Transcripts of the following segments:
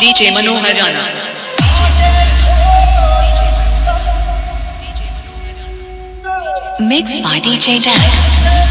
DJ Manohar Rana Mixed by DJ Dex.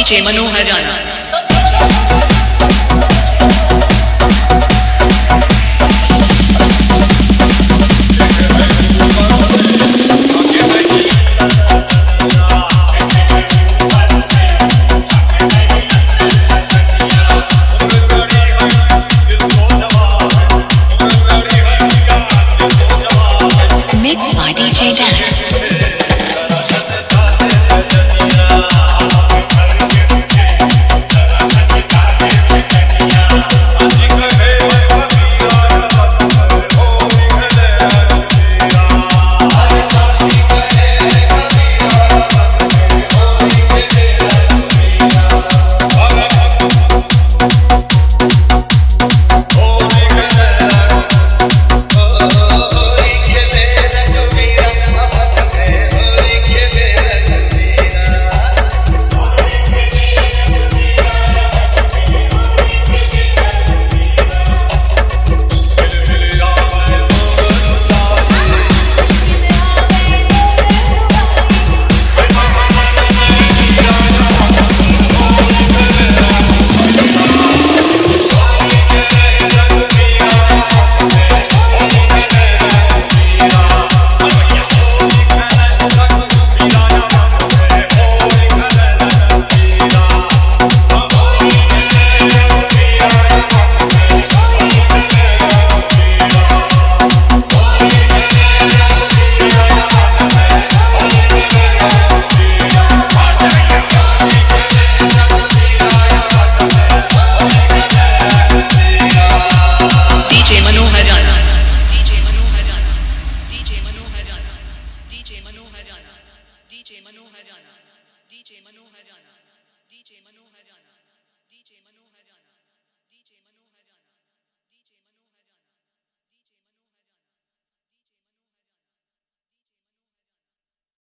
DJ Manohar Rana